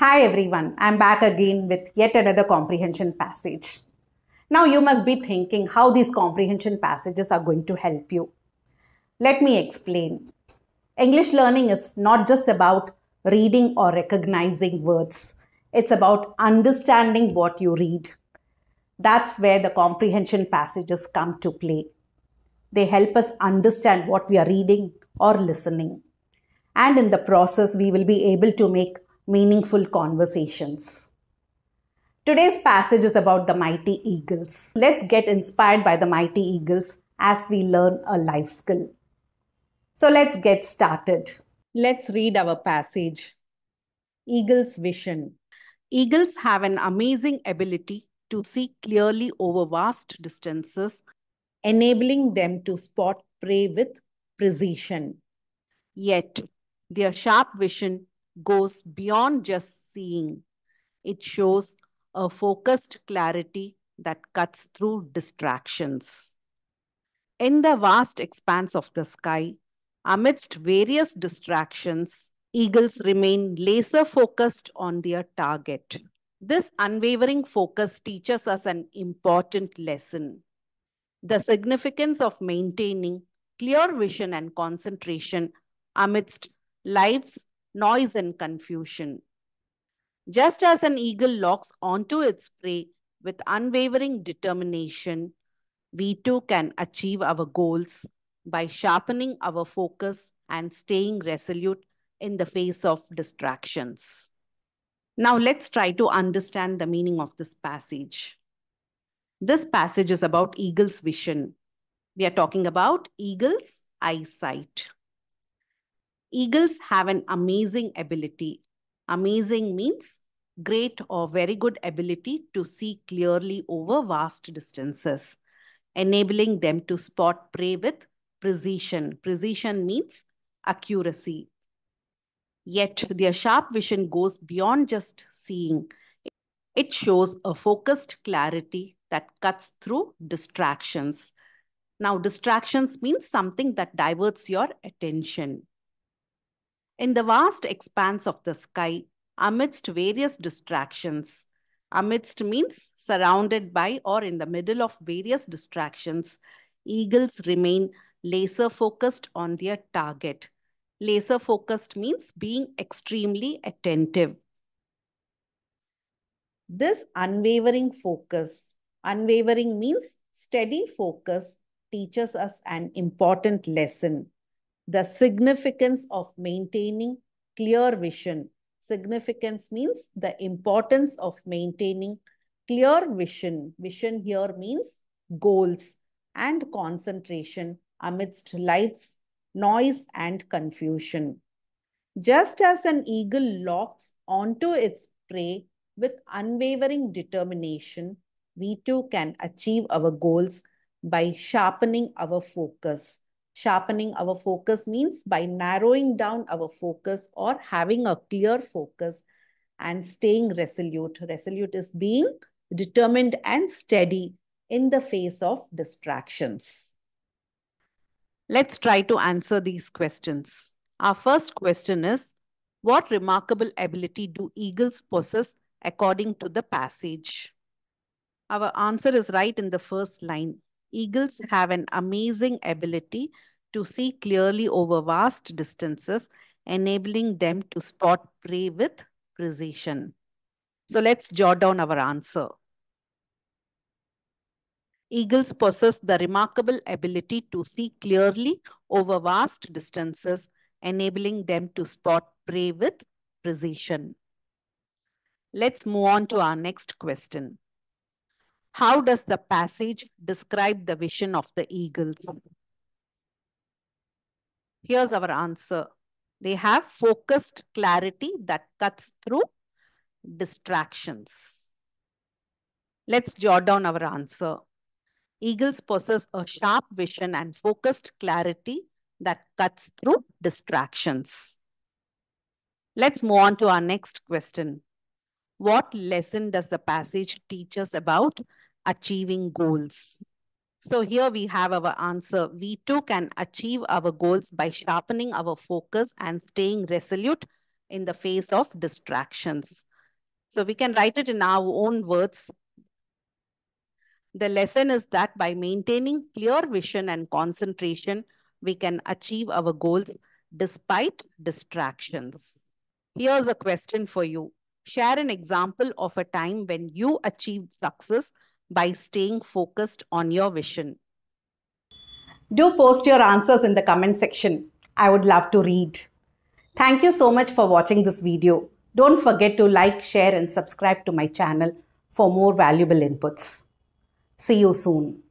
Hi everyone, I'm back again with yet another comprehension passage. Now you must be thinking how these comprehension passages are going to help you. Let me explain. English learning is not just about reading or recognizing words. It's about understanding what you read. That's where the comprehension passages come to play. They help us understand what we are reading or listening. And in the process, we will be able to make meaningful conversations. Today's passage is about the mighty eagles. Let's get inspired by the mighty eagles as we learn a life skill. So let's get started. Let's read our passage. Eagle's vision. Eagles have an amazing ability to see clearly over vast distances, enabling them to spot prey with precision. Yet, their sharp vision goes beyond just seeing. It shows a focused clarity that cuts through distractions. In the vast expanse of the sky, amidst various distractions, eagles remain laser focused on their target. This unwavering focus teaches us an important lesson. The significance of maintaining clear vision and concentration amidst life's noise and confusion. Just as an eagle locks onto its prey with unwavering determination, we too can achieve our goals by sharpening our focus and staying resolute in the face of distractions. Now let's try to understand the meaning of this passage. This passage is about eagle's vision. We are talking about eagle's eyesight. Eagles have an amazing ability. Amazing means great or very good ability to see clearly over vast distances, enabling them to spot prey with precision. Precision means accuracy. Yet their sharp vision goes beyond just seeing. It shows a focused clarity that cuts through distractions. Now, distractions means something that diverts your attention. In the vast expanse of the sky, amidst various distractions, amidst means surrounded by or in the middle of various distractions, eagles remain laser focused on their target. Laser focused means being extremely attentive. This unwavering focus, unwavering means steady focus, teaches us an important lesson the significance of maintaining clear vision. Significance means the importance of maintaining clear vision. Vision here means goals and concentration amidst life's noise and confusion. Just as an eagle locks onto its prey with unwavering determination, we too can achieve our goals by sharpening our focus. Sharpening our focus means by narrowing down our focus or having a clear focus and staying resolute. Resolute is being determined and steady in the face of distractions. Let's try to answer these questions. Our first question is, what remarkable ability do eagles possess according to the passage? Our answer is right in the first line. Eagles have an amazing ability to see clearly over vast distances, enabling them to spot prey with precision. So let's jot down our answer. Eagles possess the remarkable ability to see clearly over vast distances, enabling them to spot prey with precision. Let's move on to our next question. How does the passage describe the vision of the eagles? Here's our answer. They have focused clarity that cuts through distractions. Let's jot down our answer. Eagles possess a sharp vision and focused clarity that cuts through distractions. Let's move on to our next question. What lesson does the passage teach us about achieving goals? So here we have our answer. We too can achieve our goals by sharpening our focus and staying resolute in the face of distractions. So we can write it in our own words. The lesson is that by maintaining clear vision and concentration, we can achieve our goals despite distractions. Here's a question for you. Share an example of a time when you achieved success by staying focused on your vision. Do post your answers in the comment section. I would love to read. Thank you so much for watching this video. Don't forget to like, share and subscribe to my channel for more valuable inputs. See you soon.